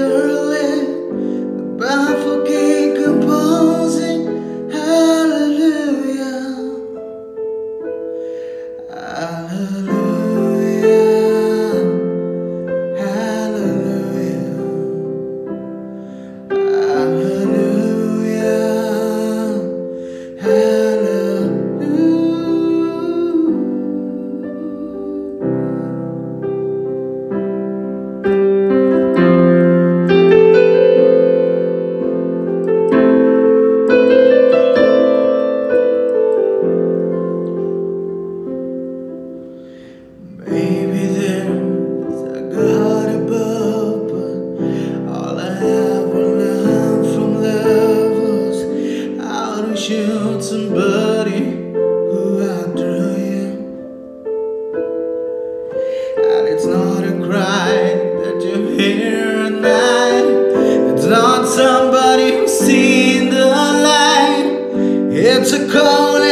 should here at night It's not somebody who's seen the light It's a calling.